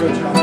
Obrigado.